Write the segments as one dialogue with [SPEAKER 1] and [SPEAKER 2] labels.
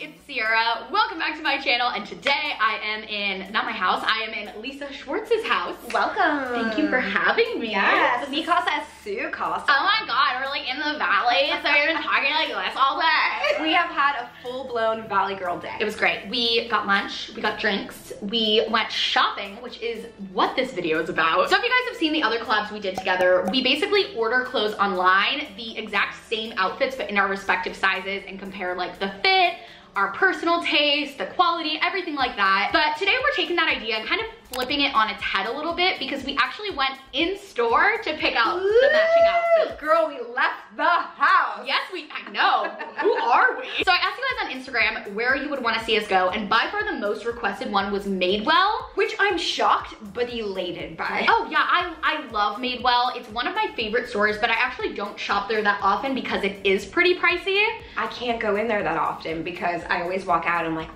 [SPEAKER 1] it's Sierra. Welcome back to my channel and today I am in, not my house, I am in Lisa Schwartz's house.
[SPEAKER 2] Welcome.
[SPEAKER 1] Thank you for having me.
[SPEAKER 2] Yes, mi casa es su casa.
[SPEAKER 1] Oh my god, we're like in the valley, so we've been talking like this all day.
[SPEAKER 2] We have had a full-blown Valley Girl day.
[SPEAKER 1] It was great. We got lunch, we got drinks, we went shopping, which is what this video is about. So if you guys have seen the other collabs we did together, we basically order clothes online, the exact same outfits but in our respective sizes and compare like the fit, our personal taste, the quality, everything like that. But today we're taking that idea and kind of flipping it on its head a little bit because we actually went in store to pick out the matching outfits.
[SPEAKER 2] Girl, we left the house.
[SPEAKER 1] Yes, we, I know. Who are we? So I asked you guys on Instagram where you would want to see us go, and by far the most requested one was Madewell.
[SPEAKER 2] Which I'm shocked but elated by.
[SPEAKER 1] Oh yeah, I, I love Madewell. It's one of my favorite stores, but I actually don't shop there that often because it is pretty pricey.
[SPEAKER 2] I can't go in there that often because I always walk out and I'm like,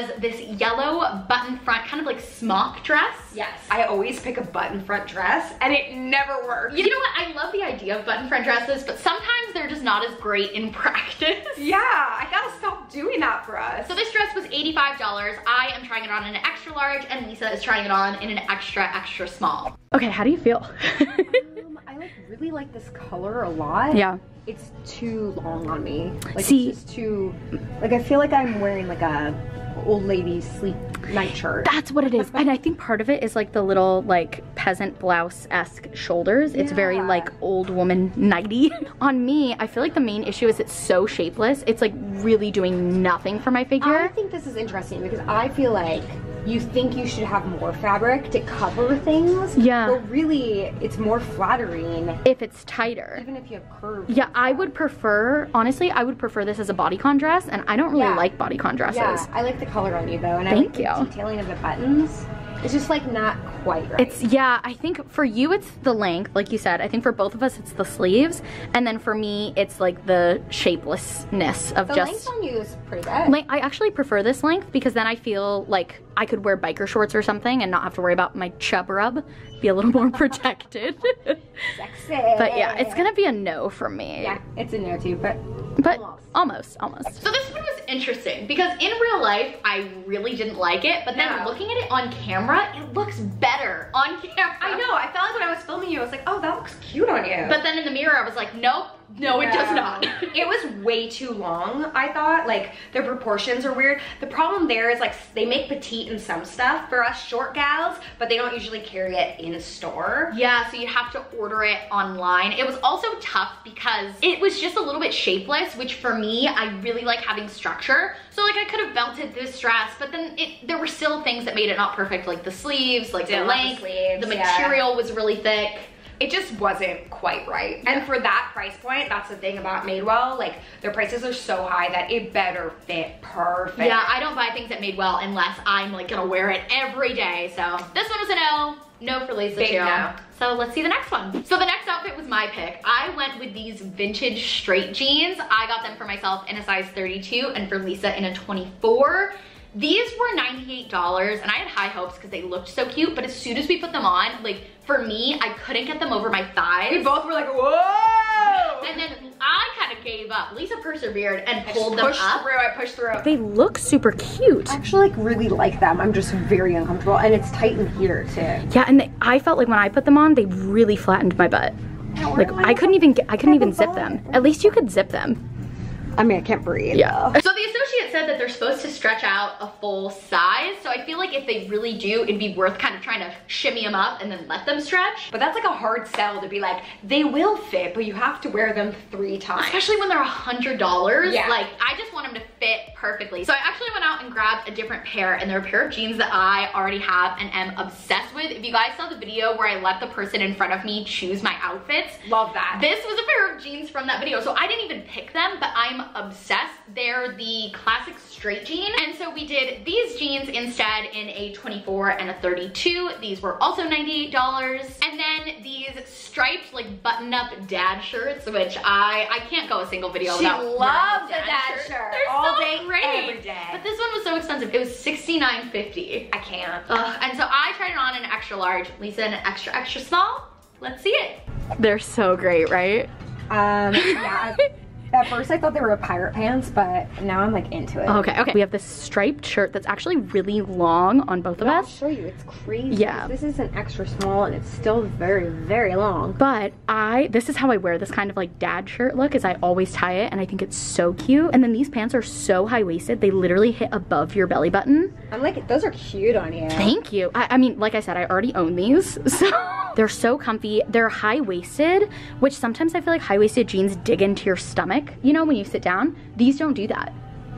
[SPEAKER 1] was this yellow button front, kind of like smock dress.
[SPEAKER 2] yes. I always pick a button front dress and it never works.
[SPEAKER 1] You know what? I love the idea of button front dresses, but sometimes they're just not as great in practice.
[SPEAKER 2] Yeah, I gotta stop doing that for us.
[SPEAKER 1] So this dress was $85. I am trying it on in an extra large and Lisa is trying it on in an extra, extra small. Okay, how do you feel?
[SPEAKER 2] Um, I like really like this color a lot.
[SPEAKER 1] yeah.
[SPEAKER 2] It's too long on me. Like
[SPEAKER 1] See-
[SPEAKER 2] it's just too like I feel like I'm wearing like a old lady sleep night shirt.
[SPEAKER 3] That's what it is. And I think part of it is like the little like peasant blouse-esque shoulders. It's very like old woman nighty. On me, I feel like the main issue is it's so shapeless. It's like really doing nothing for my figure.
[SPEAKER 2] I think this is interesting because I feel like you think you should have more fabric to cover things.
[SPEAKER 3] Yeah.
[SPEAKER 2] But really it's more flattering
[SPEAKER 3] if it's tighter.
[SPEAKER 2] even if you have curves.
[SPEAKER 3] Yeah, I would prefer, honestly, I would prefer this as a bodycon dress, and I don't really
[SPEAKER 2] Yeah.
[SPEAKER 3] like bodycon dresses.
[SPEAKER 2] Yeah, I like the color on you though, and
[SPEAKER 3] Thank
[SPEAKER 2] I like
[SPEAKER 3] you.
[SPEAKER 2] the detailing of the buttons. It's just like not quite right.
[SPEAKER 3] It's yeah, I think for you it's the length, like you said. I think for both of us it's the sleeves, and then for me it's like the shapelessness of
[SPEAKER 2] the
[SPEAKER 3] just The
[SPEAKER 2] length on you is pretty good.
[SPEAKER 3] Like, I actually prefer this length because then I feel like I could wear biker shorts or something and not have to worry about my chub rub, be a little more protected.
[SPEAKER 2] Sexy.
[SPEAKER 3] but yeah, it's gonna be a no for me.
[SPEAKER 2] Yeah, it's a no too, but
[SPEAKER 3] But
[SPEAKER 2] Almost.
[SPEAKER 3] almost, almost.
[SPEAKER 1] So this one was interesting because in real life, I really didn't like it, but then
[SPEAKER 2] No.
[SPEAKER 1] looking at it on camera, it looks better on camera.
[SPEAKER 2] I know. I felt like when I was filming you, I was like, oh, that looks cute on you.
[SPEAKER 1] But then in the mirror, I was like, nope, no, it does not.
[SPEAKER 2] it was way too long, I thought. Like, their proportions are weird. The problem there is, like, they make petite in some stuff for us short gals, but they don't usually carry it in store.
[SPEAKER 1] Yeah, so you have to order it online. It was also tough because it was just a little bit shapeless, which for me, I really like having structure. So like I could have belted this dress, but then it, there were still things that made it not perfect, like the sleeves, like the
[SPEAKER 2] love the
[SPEAKER 1] length,
[SPEAKER 2] sleeves,
[SPEAKER 1] the
[SPEAKER 2] yeah.
[SPEAKER 1] material was really thick.
[SPEAKER 2] It just wasn't quite right. And for that price point, that's the thing about Madewell. Like, their prices are so high that it better fit perfect.
[SPEAKER 1] Yeah, I don't buy things that Madewell unless I'm like gonna wear it every day. So this one was a no. No for Lisa
[SPEAKER 2] Big
[SPEAKER 1] too.
[SPEAKER 2] no.
[SPEAKER 1] So let's see the next one. So the next outfit was my pick. I went with these vintage straight jeans. I got them for myself in a size 32 and for Lisa in a 24. These were $98 and I had high hopes because they looked so cute, but as soon as we put them on, like for me, I couldn't get them over my thighs.
[SPEAKER 2] We both were like, whoa!
[SPEAKER 1] and then I kind of gave up. Lisa persevered and
[SPEAKER 2] I just
[SPEAKER 1] pulled them
[SPEAKER 2] pushed
[SPEAKER 1] up.
[SPEAKER 2] through, I pushed through.
[SPEAKER 3] They look super cute.
[SPEAKER 2] I actually like really like them. I'm just very uncomfortable and it's tight in here too.
[SPEAKER 3] Yeah, and they, I felt like when I put them on, they really flattened my butt. Like I couldn't even get, I couldn't even zip them. At least you could zip them.
[SPEAKER 2] I mean, I can't breathe.
[SPEAKER 3] Yeah.
[SPEAKER 1] So the associate said that they're supposed to stretch out a full size. So I feel like if they really do, it'd be worth kind of trying to shimmy them up and then let them stretch.
[SPEAKER 2] But that's like a hard sell to be like, they will fit, but you have to wear them three times.
[SPEAKER 1] Especially when they're a hundred dollars.
[SPEAKER 2] Yeah.
[SPEAKER 1] Like I just want them to fit perfectly. So I actually went out and grabbed a different pair and they're a pair of jeans that I already have and am obsessed with. If you guys saw the video where I let the person in front of me choose my outfits,
[SPEAKER 2] Love that.
[SPEAKER 1] this was a pair of jeans from that video. So I didn't even pick them, but I'm obsessed. They're the classic straight jean. And so we did these jeans instead in a 24 and a 32. These were also $98. And then these striped like button up dad shirts, which I, I can't go a single video
[SPEAKER 2] She
[SPEAKER 1] without wearing
[SPEAKER 2] loves
[SPEAKER 1] a
[SPEAKER 2] a dad shirt.
[SPEAKER 1] They're
[SPEAKER 2] All
[SPEAKER 1] so
[SPEAKER 2] day,
[SPEAKER 1] great.
[SPEAKER 2] every day.
[SPEAKER 1] But this one was so expensive. It was $69.50.
[SPEAKER 2] I can't.
[SPEAKER 1] Ugh, and so I tried it on an extra large, Lisa in an extra, extra small. Let's see it.
[SPEAKER 3] They're so great, right?
[SPEAKER 2] Um, yeah. At first I thought they were pirate pants, but now I'm like into it.
[SPEAKER 3] Okay, okay. We have this striped shirt that's actually really long on both of us.
[SPEAKER 2] I'll show you. It's crazy.
[SPEAKER 3] Yeah.
[SPEAKER 2] This is an extra small and it's still very, very long.
[SPEAKER 3] But I, this is how I wear this kind of like dad shirt look is I always tie it and I think it's so cute. And then these pants are so high waisted, they literally hit above your belly button.
[SPEAKER 2] I'm like, those are cute on you.
[SPEAKER 3] Thank you. I, I mean, like I said, I already own these. So they're so comfy. They're high waisted, which sometimes I feel like high waisted jeans dig into your stomach. You know, when you sit down, these don't do that.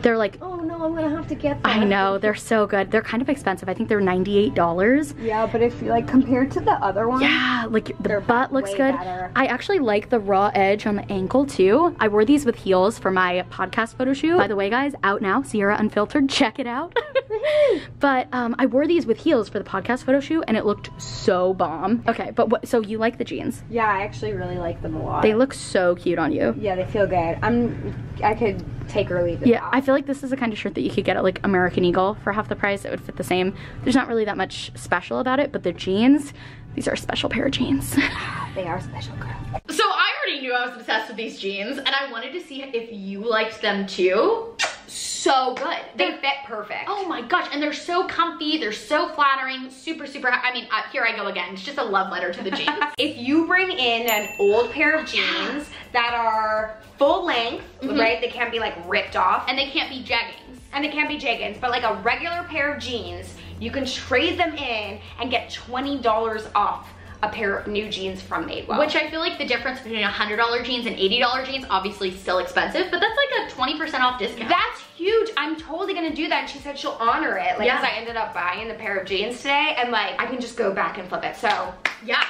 [SPEAKER 3] They're like,
[SPEAKER 2] Oh no, I'm gonna have to get them.
[SPEAKER 3] I know, they're so good. They're kind of expensive. I think they're $98.
[SPEAKER 2] Yeah, but if you like compared to the other one,
[SPEAKER 3] Yeah, like the butt looks good.
[SPEAKER 2] better.
[SPEAKER 3] I actually like the raw edge on the ankle too. I wore these with heels for my podcast photo shoot. By the way, guys, out now, Sierra Unfiltered, check it out. but um, I wore these with heels for the podcast photo shoot and it looked so bomb. Okay, but what, so you like the jeans?
[SPEAKER 2] Yeah, I actually really like them a lot.
[SPEAKER 3] They look so cute on you.
[SPEAKER 2] yeah, they feel good. I'm. I could take or leave it.
[SPEAKER 3] Yeah, I feel like this is the kind of shirt that you could get at like American Eagle for half the price. It would fit the same. There's not really that much special about it, but the jeans, these are a special pair of jeans.
[SPEAKER 2] they are special, girl.
[SPEAKER 1] So I already knew I was obsessed with these jeans and I wanted to see if you liked them too. So good.
[SPEAKER 2] They fit perfect.
[SPEAKER 1] Oh my gosh, and they're so comfy, they're so flattering, super, super, I mean, uh, here I go again. It's just a love letter to the jeans.
[SPEAKER 2] If you bring in an old pair of jeans that are full length, right? They can't be like ripped off,
[SPEAKER 1] and they can't be jeggings.
[SPEAKER 2] and they can't be jeggings, but like a regular pair of jeans, you can trade them in and get $20 off a pair of new jeans from Madewell.
[SPEAKER 1] Which I feel like the difference between $100 jeans and $80 jeans, obviously still expensive, but that's like a 20% off discount.
[SPEAKER 2] That's huge. I'm totally gonna do that. And she said she'll honor it. Like,
[SPEAKER 1] Yeah.
[SPEAKER 2] I ended up buying the pair of jeans today and like, I can just go back and flip it. So,
[SPEAKER 1] yeah.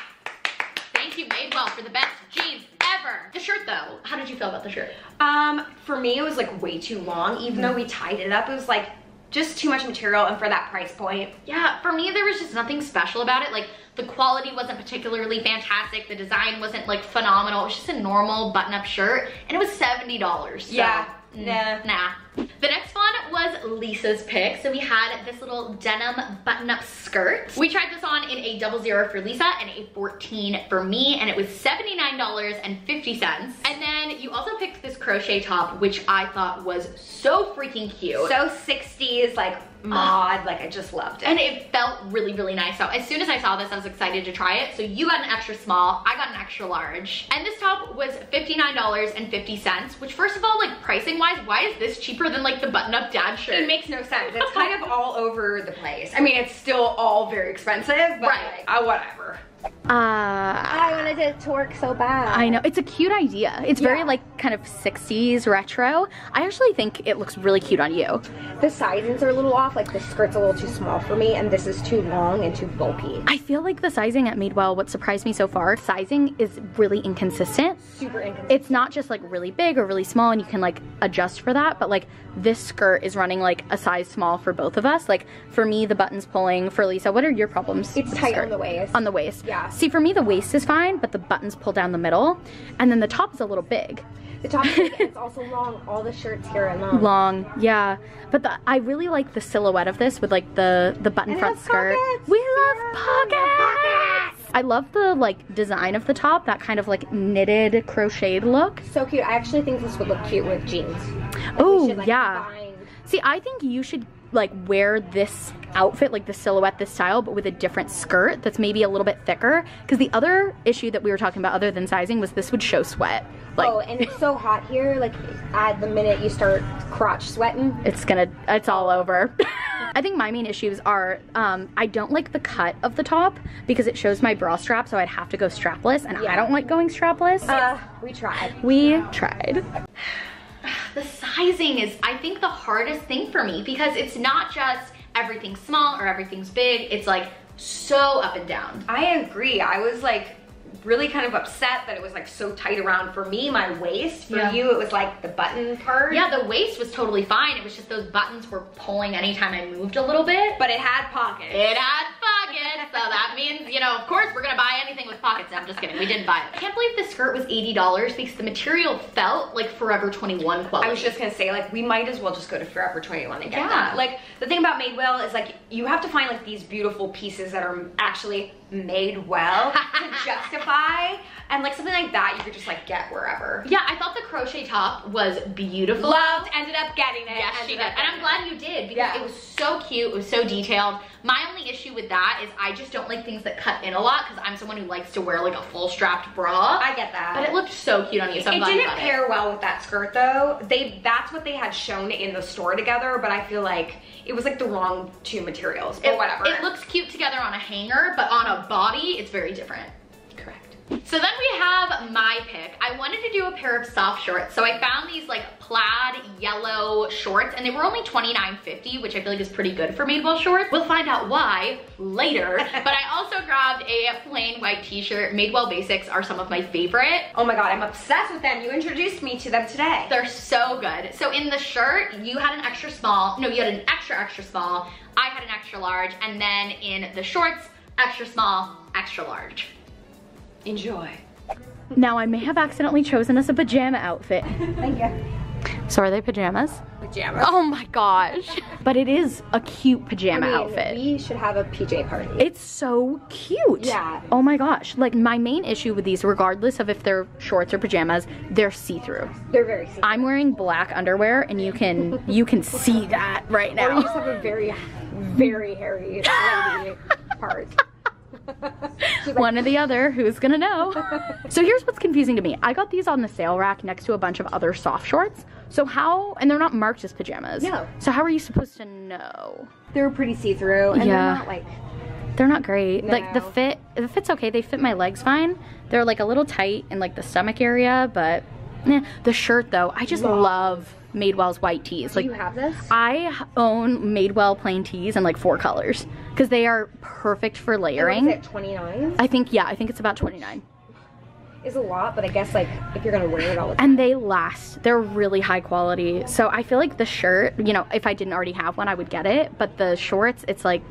[SPEAKER 1] Thank you, Madewell, for the best jeans ever. The shirt though, how did you feel about the shirt?
[SPEAKER 2] um, for me, it was like way too long. Even though we tied it up, it was like just too much material and for that price point.
[SPEAKER 1] Yeah, for me, there was just nothing special about it. Like, the quality wasn't particularly fantastic. The design wasn't like phenomenal. It was just a normal button-up shirt, and it was $70. So,
[SPEAKER 2] Yeah,
[SPEAKER 1] mm,
[SPEAKER 2] nah.
[SPEAKER 1] Nah. The next one was Lisa's pick. So we had this little denim button-up skirt. We tried this on in a double zero for Lisa and a 14 for me, and it was $79.50. And then you also picked this crochet top, which I thought was so freaking cute.
[SPEAKER 2] So 60s, like mod, like I just loved it.
[SPEAKER 1] And it felt really, really nice. So as soon as I saw this, I was excited to try it. So you got an extra small, I got an extra large. And this top was $59.50, which first of all, like pricing wise, why is this cheaper than like the button up dad shirt?
[SPEAKER 2] it makes no sense. It's kind of all over the place. I mean, it's still all very expensive, but
[SPEAKER 1] Right.
[SPEAKER 2] like, uh, whatever.
[SPEAKER 3] Uh,
[SPEAKER 2] I wanted it to work so bad.
[SPEAKER 3] I know. It's a cute idea. It's very like kind of 60s retro. I actually think it looks really cute on you.
[SPEAKER 2] The sizings are a little off. Like the skirt's a little too small for me, and this is too long and too bulky.
[SPEAKER 3] I feel like the sizing at Madewell, what surprised me so far, sizing is really inconsistent.
[SPEAKER 2] Super inconsistent.
[SPEAKER 3] It's not just like really big or really small and you can like adjust for that, but like this skirt is running like a size small for both of us. Like for me, the button's pulling. For Lisa, what are your problems?
[SPEAKER 2] It's tight
[SPEAKER 3] skirt?
[SPEAKER 2] on the waist.
[SPEAKER 3] On the waist.
[SPEAKER 2] Yeah.
[SPEAKER 3] See, for me, the waist is fine, but the buttons pull down the middle, and then the top is a little big.
[SPEAKER 2] The top is big, it's also long. All the shirts here are long.
[SPEAKER 3] long yeah but the, i really like the silhouette of this with like the the button
[SPEAKER 2] And
[SPEAKER 3] front skirt
[SPEAKER 2] pockets.
[SPEAKER 3] we
[SPEAKER 2] Yeah,
[SPEAKER 3] love pockets i love the like design of the top that kind of like knitted crocheted look
[SPEAKER 2] So cute. I actually think this would look cute with jeans. Like,
[SPEAKER 3] oh
[SPEAKER 2] like,
[SPEAKER 3] yeah
[SPEAKER 2] combine-
[SPEAKER 3] see i think you should like wear this outfit like the silhouette this style but with a different skirt that's maybe a little bit thicker. Because the other issue that we were talking about other than sizing was this would show sweat. Like
[SPEAKER 2] oh, and it's so hot here. Like, at the minute you start crotch sweating,
[SPEAKER 3] it's gonna it's all over. I think my main issues are um, i don't like the cut of the top because it shows my bra strap so i'd have to go strapless and i don't like going strapless.
[SPEAKER 2] Uh, we tried.
[SPEAKER 3] we tried
[SPEAKER 1] the sizing is, I think, the hardest thing for me because it's not just everything's small or everything's big. It's like so up and down.
[SPEAKER 2] I agree. I was like really kind of upset that it was like so tight around for me, my waist. For
[SPEAKER 1] Yeah.
[SPEAKER 2] you, it was like the button part.
[SPEAKER 1] Yeah, the waist was totally fine. It was just those buttons were pulling anytime I moved a little bit.
[SPEAKER 2] But it had pockets.
[SPEAKER 1] It had pockets, so that means, you know, of course we're gonna buy anything with pockets. I'm just kidding, we didn't buy it. I can't believe the skirt was $80 because the material felt like Forever 21 quality.
[SPEAKER 2] I was just gonna say, like, we might as well just go to Forever 21 and get
[SPEAKER 1] Yeah.
[SPEAKER 2] that. Like, the thing about Madewell is, like, you have to find, like, these beautiful pieces that are actually made well to justify. And, like, something like that, you could just, like, get wherever.
[SPEAKER 1] Yeah, I thought the crochet top was beautiful.
[SPEAKER 2] Loved, ended up getting it.
[SPEAKER 1] Yes, she did. And I'm glad you did because
[SPEAKER 2] Yeah.
[SPEAKER 1] it was so cute. It was so detailed. My only issue with that is I just don't like things that cut in a lot because I'm someone who likes to wear like a full strapped bra.
[SPEAKER 2] I get that.
[SPEAKER 1] but it looked so cute on you, so I'm
[SPEAKER 2] it didn't pair well with that skirt though. They that's what they had shown in the store together, but I feel like it was like the wrong two materials. But
[SPEAKER 1] It,
[SPEAKER 2] whatever.
[SPEAKER 1] it looks cute together on a hanger, but on a body, it's very different.
[SPEAKER 2] correct.
[SPEAKER 1] So then we have my pick. I wanted to do a pair of soft shorts. So I found these like plaid yellow shorts and they were only $29.50, which I feel like is pretty good for Madewell shorts. We'll find out why later. but I also grabbed a plain white t-shirt. Madewell basics are some of my favorite.
[SPEAKER 2] Oh my god, I'm obsessed with them. You introduced me to them today.
[SPEAKER 1] They're so good. So in the shirt, you had an extra small, no, you had an extra, extra small. I had an extra large. And then in the shorts, extra small, extra large.
[SPEAKER 2] Enjoy.
[SPEAKER 3] Now I may have accidentally chosen us a pajama outfit.
[SPEAKER 2] Thank you.
[SPEAKER 3] So are they pajamas?
[SPEAKER 2] Pajamas.
[SPEAKER 3] Oh my gosh. But it is a cute pajama outfit.
[SPEAKER 2] we should have a PJ party.
[SPEAKER 3] It's so cute.
[SPEAKER 2] Yeah.
[SPEAKER 3] Oh my gosh. Like my main issue with these, regardless of if they're shorts or pajamas, they're see-through.
[SPEAKER 2] They're very sweet.
[SPEAKER 3] I'm wearing black underwear and you can you can see that right
[SPEAKER 4] Or you just have a very, very hairy lady part. Like,
[SPEAKER 3] One or the other, who's gonna know? so here's what's confusing to me. I got these on the sale rack next to a bunch of other soft shorts. So how, and they're not marked as pajamas.
[SPEAKER 4] No.
[SPEAKER 3] So how are you supposed to know?
[SPEAKER 4] they're pretty see-through, and
[SPEAKER 3] Yeah.
[SPEAKER 4] they're not like
[SPEAKER 3] They're not great. Like the fit, the fit's okay. They fit my legs fine. They're like a little tight in like the stomach area, but eh. the shirt though, I just
[SPEAKER 4] Love.
[SPEAKER 3] love Madewell's white tees.
[SPEAKER 4] Do
[SPEAKER 3] Like
[SPEAKER 4] you have this?
[SPEAKER 3] I own Madewell plain tees in like four colors because they are perfect for layering.
[SPEAKER 4] Is it, 29?
[SPEAKER 3] I think yeah, I think it's about 29.
[SPEAKER 4] Is a lot, but I guess like if you're gonna wear it all the time.
[SPEAKER 3] And they last. They're really high quality. So I feel like the shirt, you know, if I didn't already have one, I would get it. But the shorts, it's like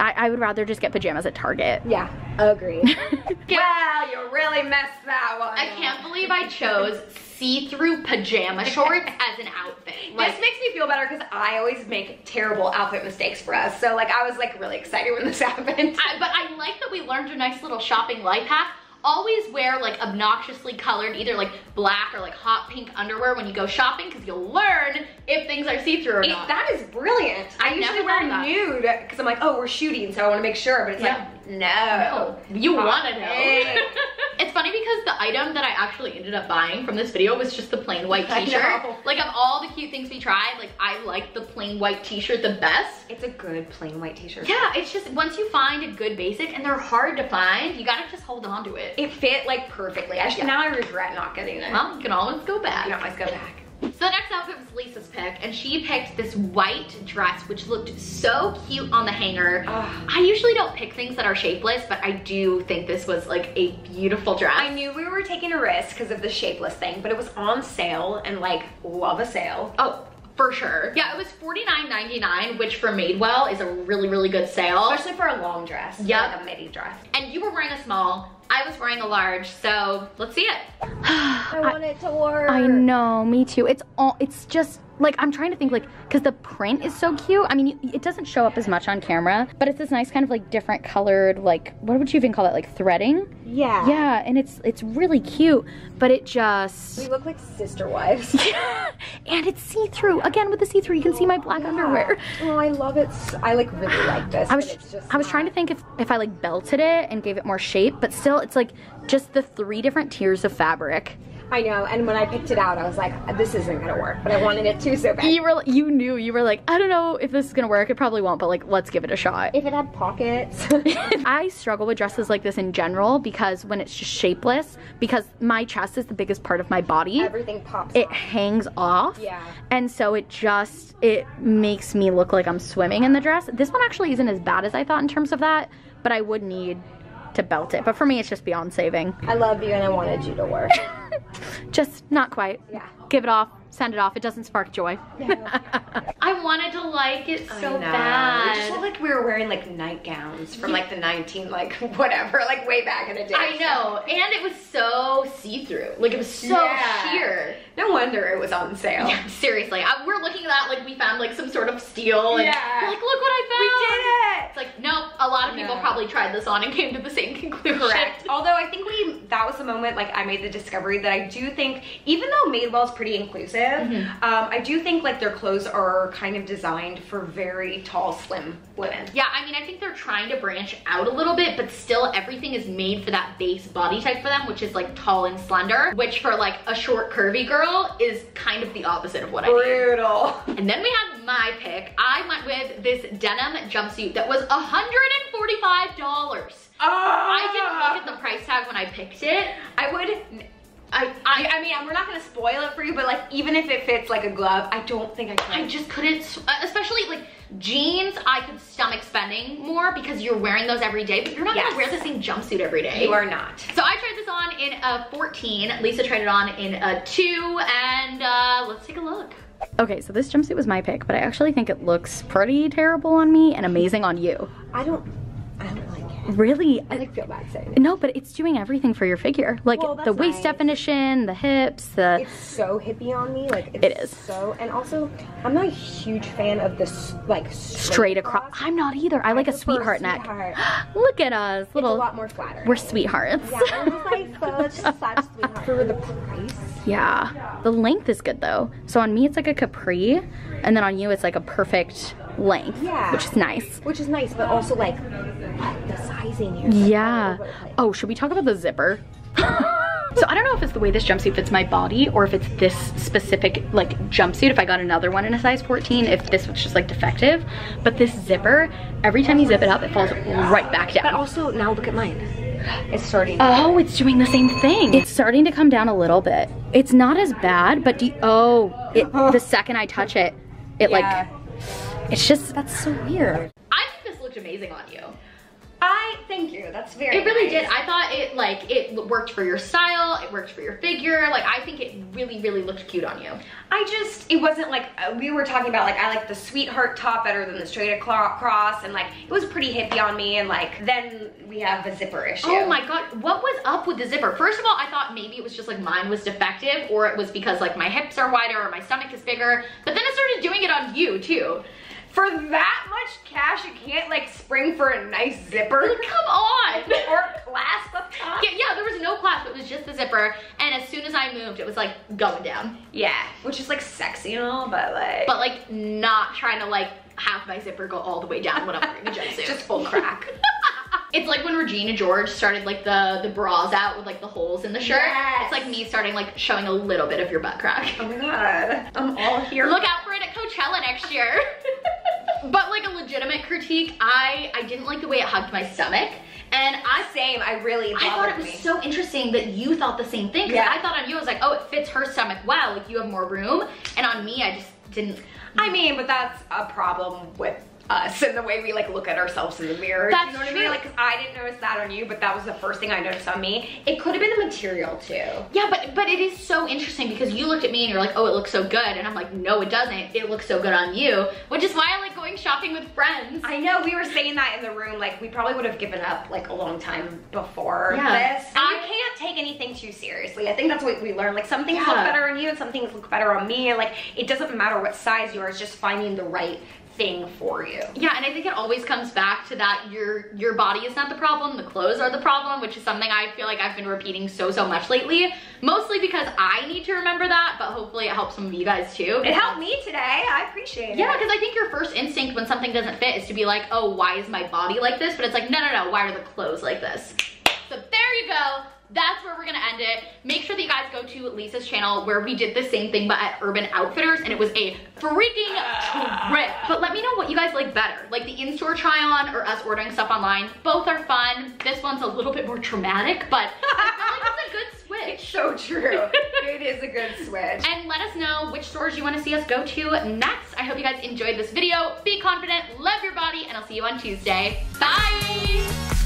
[SPEAKER 3] I, I would rather just get pajamas at Target.
[SPEAKER 4] Yeah, agreed.
[SPEAKER 2] Well, you really messed that one.
[SPEAKER 1] I can't believe I chose see-through pajama shorts as an outfit. Like,
[SPEAKER 2] this makes me feel better because I always make terrible outfit mistakes for us. So like I was like really excited when this happened.
[SPEAKER 1] I, but I like that we learned a nice little shopping life hack. Always wear like obnoxiously colored, either like black or like hot pink underwear when you go shopping because you'll learn if things are see-through or
[SPEAKER 2] It-
[SPEAKER 1] not.
[SPEAKER 2] that is brilliant. I
[SPEAKER 1] I've
[SPEAKER 2] usually wear nude because I'm like, oh, we're shooting, so I want to make sure. But it's
[SPEAKER 1] Yeah.
[SPEAKER 2] like, no.
[SPEAKER 1] Oh, you want to know. It's funny because the item that I actually ended up buying from this video was just the plain white t-shirt. Like of all the cute things we tried, like I like the plain white t-shirt the best.
[SPEAKER 2] It's a good plain white t-shirt.
[SPEAKER 1] Yeah, it's just once you find a good basic and they're hard to find, you gotta just hold on to it.
[SPEAKER 2] It fit like perfectly. I should, Now I regret not getting it.
[SPEAKER 1] Well, you can always go back.
[SPEAKER 2] can always go back.
[SPEAKER 1] So the next outfit was Lisa's pick, and she picked this white dress, which looked so cute on the hanger.
[SPEAKER 2] Ugh.
[SPEAKER 1] I usually don't pick things that are shapeless, but I do think this was like a beautiful dress.
[SPEAKER 2] I knew we were taking a risk because of the shapeless thing, but it was on sale and like love a sale.
[SPEAKER 1] Oh, for sure. Yeah, it was $49.99, which for Madewell is a really, really good sale.
[SPEAKER 2] Especially for a long dress.
[SPEAKER 1] Yeah.
[SPEAKER 2] Like a midi dress.
[SPEAKER 1] And you were wearing a small, I was wearing a large, so let's see it.
[SPEAKER 4] I want it to work.
[SPEAKER 3] I know, me too. It's all, it's just like, I'm trying to think like, cause the print is so cute. I mean, it doesn't show up as much on camera, but it's this nice kind of like different colored, like, what would you even call it? Like threading?
[SPEAKER 4] Yeah.
[SPEAKER 3] Yeah, and it's, it's really cute, but it just We
[SPEAKER 4] look like sister wives.
[SPEAKER 3] yeah and it's see-through. Again, with the see-through, you can see my oh, black underwear.
[SPEAKER 4] Oh, I love it. I like really like this.
[SPEAKER 3] I was,
[SPEAKER 4] it's just
[SPEAKER 3] I was trying to think if if I like belted it and gave it more shape, but still it's like just the three different tiers of fabric.
[SPEAKER 4] I know, and when I picked it out, I was like, this isn't gonna work, but I wanted it to so bad.
[SPEAKER 3] You were you knew you were like I don't know if this is gonna work. It probably won't, but like let's give it a shot.
[SPEAKER 4] If it had pockets.
[SPEAKER 3] I struggle with dresses like this in general because when it's just shapeless, because my chest is the biggest part of my body,
[SPEAKER 4] Everything pops
[SPEAKER 3] it
[SPEAKER 4] off.
[SPEAKER 3] hangs off.
[SPEAKER 4] Yeah.
[SPEAKER 3] And so it just it makes me look like I'm swimming in the dress. This one actually isn't as bad as I thought in terms of that, but I would need to belt it. But for me, it's just beyond saving.
[SPEAKER 4] I love you and I wanted you to work.
[SPEAKER 3] Just not quite.
[SPEAKER 4] Yeah.
[SPEAKER 3] Give it off, send it off. It doesn't spark joy.
[SPEAKER 1] I wanted to like it so bad.
[SPEAKER 2] It just looked like we were wearing like nightgowns from like the 19, like whatever, like way back in the day.
[SPEAKER 1] I know, and it was so see-through. Like it was so
[SPEAKER 2] Yeah.
[SPEAKER 1] sheer.
[SPEAKER 2] No wonder it was on sale.
[SPEAKER 1] Yeah, seriously. I, we're looking at that like we found like some sort of steel and
[SPEAKER 2] Yeah.
[SPEAKER 1] like, look what I found We
[SPEAKER 2] did it!
[SPEAKER 1] It's like, nope, a lot of people
[SPEAKER 2] No.
[SPEAKER 1] probably tried this on and came to the same conclusion.
[SPEAKER 2] Correct. Although I think we that was the moment like I made the discovery that I do think even though Madewell is pretty inclusive,
[SPEAKER 1] Mm-hmm.
[SPEAKER 2] um, I do think like their clothes are kind of designed for very tall, slim women.
[SPEAKER 1] Yeah, I mean, I think they're trying to branch out a little bit, but still everything is made for that base body type for them, which is like tall and slender, which for like a short, curvy girl is kind of the opposite of what I need.
[SPEAKER 2] Brutal.
[SPEAKER 1] And then we had my pick. I went with this denim jumpsuit that was $145. Ah! I didn't look at the price tag when I picked it.
[SPEAKER 2] I would.
[SPEAKER 1] I,
[SPEAKER 2] I,
[SPEAKER 1] I,
[SPEAKER 2] I mean, we're not gonna spoil it for you, but like, even if it fits like a glove, I don't think I can.
[SPEAKER 1] I just couldn't, especially like jeans, I could stomach spending more because you're wearing those every day, but you're not
[SPEAKER 2] Yes.
[SPEAKER 1] gonna wear the same jumpsuit every day.
[SPEAKER 2] You are not.
[SPEAKER 1] So I tried this on in a 14. Lisa tried it on in a 2, and uh, let's take a look.
[SPEAKER 3] Okay, so this jumpsuit was my pick, but I actually think it looks pretty terrible on me and amazing on you.
[SPEAKER 4] I don't, I don't like it.
[SPEAKER 3] Really?
[SPEAKER 4] I like feel bad saying it.
[SPEAKER 3] No, but it's doing everything for your figure. Like
[SPEAKER 4] Well,
[SPEAKER 3] the waist
[SPEAKER 4] nice.
[SPEAKER 3] definition, the hips, the
[SPEAKER 4] It's so hippie on me, like it's
[SPEAKER 3] It is.
[SPEAKER 4] so. And also, I'm not a huge fan of this like straight,
[SPEAKER 3] straight across. I'm not either. I like a
[SPEAKER 4] prefer
[SPEAKER 3] sweetheart neck. Look at us,
[SPEAKER 4] It's a lot more flattering.
[SPEAKER 3] We're sweethearts.
[SPEAKER 4] Yeah, just like such such sweetheart for the price.
[SPEAKER 3] Yeah. The length is good though. So on me it's like a capri, and then on you it's like a perfect length.
[SPEAKER 4] Yeah.
[SPEAKER 3] Which is nice.
[SPEAKER 4] Which is nice, but also like the sizing here.
[SPEAKER 3] Yeah. Oh, should we talk about the zipper? so I don't know if it's the way this jumpsuit fits my body or if it's this specific like jumpsuit. If I got another one in a size 14, if this was just like defective. But this zipper, every time you zip it up, it falls right back down.
[SPEAKER 2] But also, now look at mine. It's starting.
[SPEAKER 3] Oh, it's doing the same thing. It's starting to come down a little bit. It's not as bad, but do you, oh, it, the second I touch it, it
[SPEAKER 2] Yeah.
[SPEAKER 3] like, it's just,
[SPEAKER 4] That's so weird.
[SPEAKER 1] I think this looked amazing on you.
[SPEAKER 2] I thank you. That's very.
[SPEAKER 1] It really
[SPEAKER 2] nice.
[SPEAKER 1] did. I thought it like it worked for your style. It worked for your figure. Like I think it really, really looked cute on you.
[SPEAKER 2] I just, it wasn't like, uh, we were talking about like, I like the sweetheart top better than the straight across, and like, it was pretty hippie on me, and like, then we have the zipper issue.
[SPEAKER 1] Oh my god, what was up with the zipper? First of all, I thought maybe it was just like mine was defective, or it was because like my hips are wider or my stomach is bigger. But then it started doing it on you too.
[SPEAKER 2] For that much cash, you can't like spring for a nice zipper
[SPEAKER 1] come on.
[SPEAKER 2] or clasp up top.
[SPEAKER 1] Yeah, yeah, there was no clasp. It was just the zipper, and as soon as I moved, it was like going down.
[SPEAKER 2] Yeah, which is like sexy and all, but like,
[SPEAKER 1] But like not trying to like have my zipper go all the way down when I'm wearing a jumpsuit.
[SPEAKER 2] just full crack.
[SPEAKER 1] It's like when Regina George started like the the bras out with like the holes in the shirt.
[SPEAKER 2] Yes.
[SPEAKER 1] It's like me starting like showing a little bit of your butt crack.
[SPEAKER 2] oh my god, I'm all here.
[SPEAKER 1] Look out for it at Coachella next year. But like a legitimate critique, I I didn't like the way it hugged my stomach, and I
[SPEAKER 2] same. I really.
[SPEAKER 1] I thought it was
[SPEAKER 2] me.
[SPEAKER 1] so interesting that you thought the same thing. Because
[SPEAKER 2] Yeah.
[SPEAKER 1] I thought on you, I was like, oh, it fits her stomach well. Like you have more room, and on me, I just didn't.
[SPEAKER 2] I mean, but that's a problem with us and the way we like look at ourselves in the mirror.
[SPEAKER 1] That's
[SPEAKER 2] you know what I mean? Like, I didn't notice that on you, but that was the first thing I noticed on me. It could have been the material too.
[SPEAKER 1] Yeah, but but it is so interesting because you looked at me and you're like, oh, it looks so good, and I'm like, no, it doesn't. It looks so good on you, which is why I like going shopping with friends.
[SPEAKER 2] I know we were saying that in the room, like we probably would have given up like a long time before
[SPEAKER 1] Yeah.
[SPEAKER 2] this. And
[SPEAKER 1] I-
[SPEAKER 2] you can't take anything too seriously. I think that's what we learned. Like some things
[SPEAKER 1] Yeah.
[SPEAKER 2] look better on you and some things look better on me. And like it doesn't matter what size you are, it's just finding the right thing for you.
[SPEAKER 1] Yeah, and I think it always comes back to that your your body is not the problem, the clothes are the problem, which is something I feel like I've been repeating so so much lately. Mostly because I need to remember that, but hopefully it helps some of you guys too.
[SPEAKER 2] It helped me today. I appreciate it.
[SPEAKER 1] Yeah, because I think your first instinct when something doesn't fit is to be like, oh, why is my body like this? But it's like, no, no, no, why are the clothes like this? So there you go. That's where we're gonna end it. Make sure that you guys go to Lisa's channel where we did the same thing but at Urban Outfitters and it was a freaking trip. But let me know what you guys like better. Like the in-store try on or us ordering stuff online. Both are fun. This one's a little bit more traumatic, but I feel like it's a good switch. switch.
[SPEAKER 2] So true. it is a good switch.
[SPEAKER 1] And let us know which stores you want to see us go to next. I hope you guys enjoyed this video. Be confident, love your body, and I'll see you on Tuesday. Bye!